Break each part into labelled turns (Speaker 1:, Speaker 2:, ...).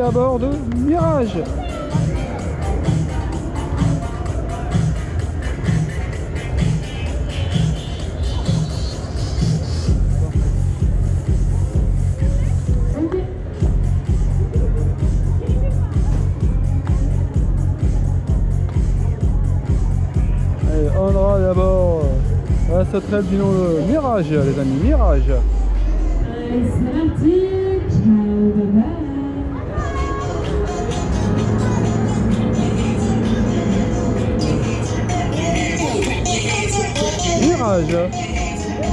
Speaker 1: à bord de Mirage. Rail à cette traite du nom de Mirage, les amis, Mirage. Mirage.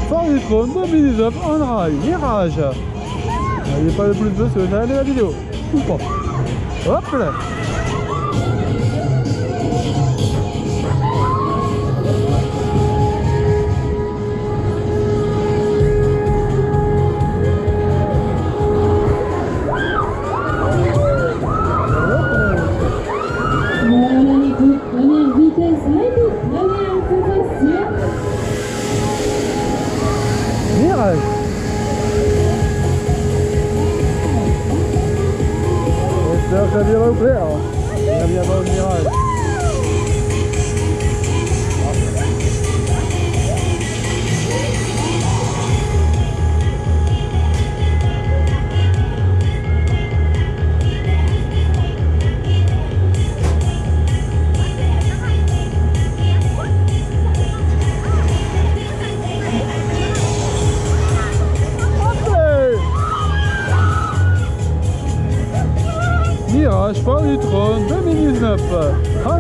Speaker 1: Fort du trône 2019 on rail. Mirage. Il a pas de plus de avez la vidéo. Ou pas. Hop là.
Speaker 2: Eu Nuclear, ó. É a minha dona
Speaker 1: Mirage, Fort du trône 2019. On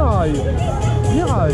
Speaker 1: rail.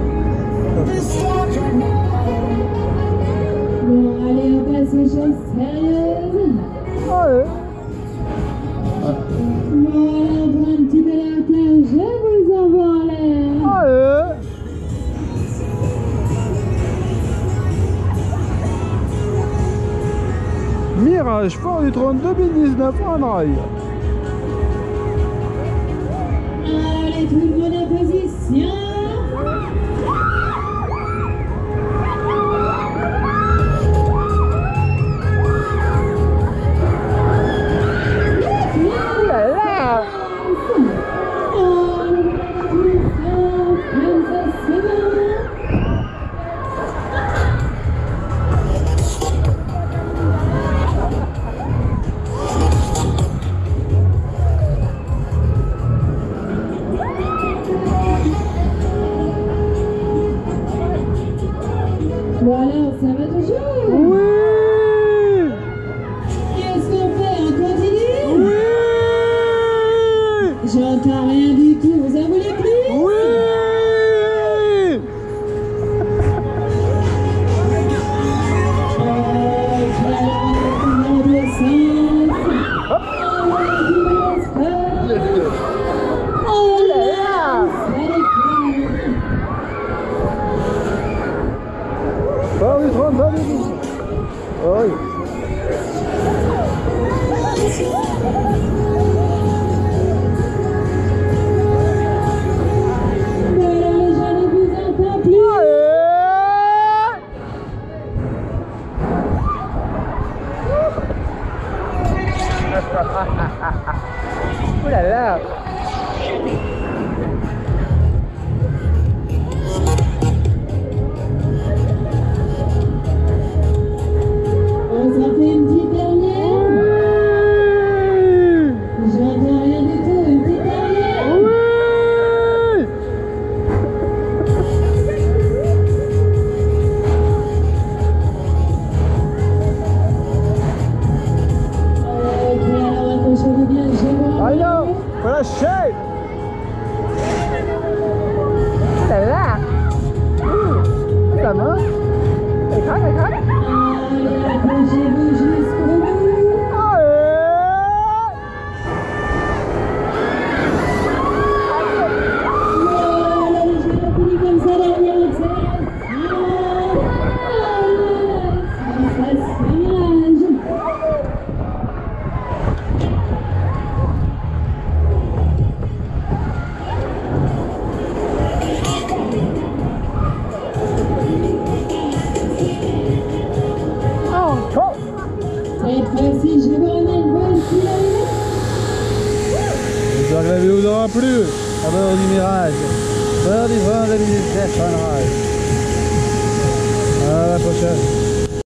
Speaker 1: Mirage Fort du Trône 2019 en rail.
Speaker 2: Allez, tout le monde en position.
Speaker 1: Fort du Trône 2019
Speaker 2: hết rồi hết Vidéo vous aura plu. À bord du Mirage. Bord du vent de Sunrise. À la prochaine.